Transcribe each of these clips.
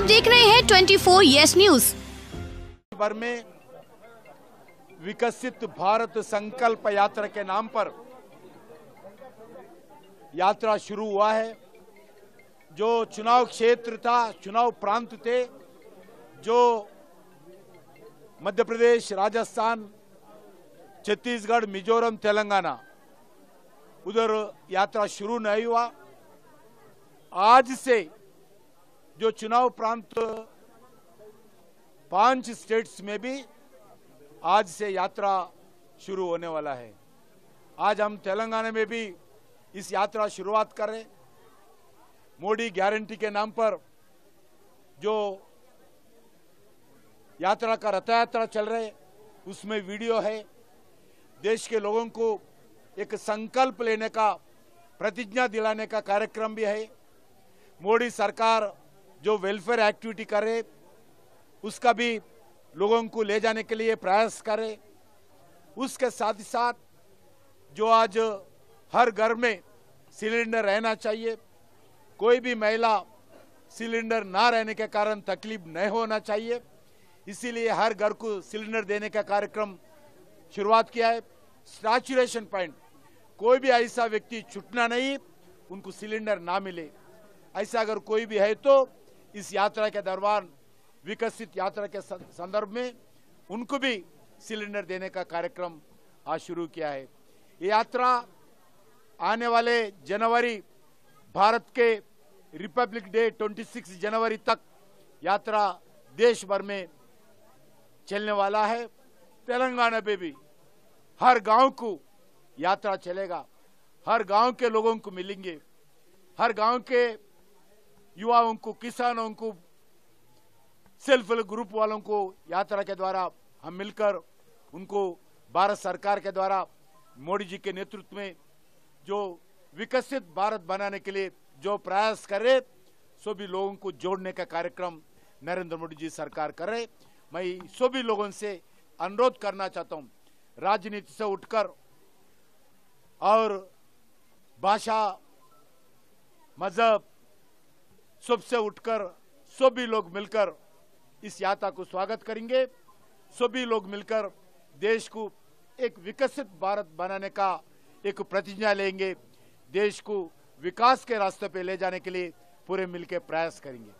आप देख रहे हैं 24 यस न्यूज़। भर में विकसित भारत संकल्प यात्रा के नाम पर यात्रा शुरू हुआ है। जो चुनाव क्षेत्र था, चुनाव प्रांत थे, जो मध्य प्रदेश, राजस्थान, छत्तीसगढ़, मिजोरम, तेलंगाना, उधर यात्रा शुरू नहीं हुआ। आज से जो चुनाव प्रांत पाँच स्टेट्स में भी आज से यात्रा शुरू होने वाला है। आज हम तेलंगाना में भी इस यात्रा शुरुआत कर रहे मोदी गारंटी के नाम पर जो यात्रा का रथ यात्रा चल रहे उसमें वीडियो है। देश के लोगों को एक संकल्प लेने का, प्रतिज्ञा दिलाने का कार्यक्रम भी है। मोदी सरकार जो वेलफेयर एक्टिविटी करे, उसका भी लोगों को ले जाने के लिए प्रयास करे। उसके साथ ही साथ जो आज हर घर में सिलेंडर रहना चाहिए, कोई भी महिला सिलेंडर ना रहने के कारण तकलीफ़ नहीं होना चाहिए। इसीलिए हर घर को सिलेंडर देने का कार्यक्रम शुरुआत किया है। सैचुरेशन पॉइंट कोई भी ऐसा व्यक्ति छुटना नहीं, उनको सिलेंडर ना मिले। ऐसा अगर कोई भी है तो इस यात्रा के दौरान विकसित यात्रा के संदर्भ में उनको भी सिलेंडर देने का कार्यक्रम आज शुरू किया है। ये यात्रा आने वाले जनवरी, भारत के रिपब्लिक डे 26 जनवरी तक यात्रा देश भर में चलने वाला है। तेलंगाना में भी हर गाँव को यात्रा चलेगा। हर गाँव के लोगों को मिलेंगे। हर गाँव के युवाओं को, किसानों को सेल्फ हेल्प ग्रुप वालों को यात्रा के द्वारा हम मिलकर, उनको भारत सरकार के द्वारा, मोदी जी के नेतृत्व में जो विकसित भारत बनाने के लिए जो प्रयास कर रहे सभी लोगों को जोड़ने का कार्यक्रम नरेंद्र मोदी जी सरकार कर रहे। मैं सभी लोगों से अनुरोध करना चाहता हूँ, राजनीति से उठकर और भाषा, मज़हब सबसे उठकर सभी लोग मिलकर इस यात्रा को स्वागत करेंगे। सभी लोग मिलकर देश को एक विकसित भारत बनाने का एक प्रतिज्ञा लेंगे। देश को विकास के रास्ते पे ले जाने के लिए पूरे मिलकर प्रयास करेंगे।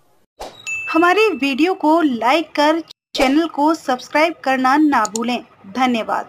हमारे वीडियो को लाइक कर चैनल को सब्सक्राइब करना ना भूलें। धन्यवाद।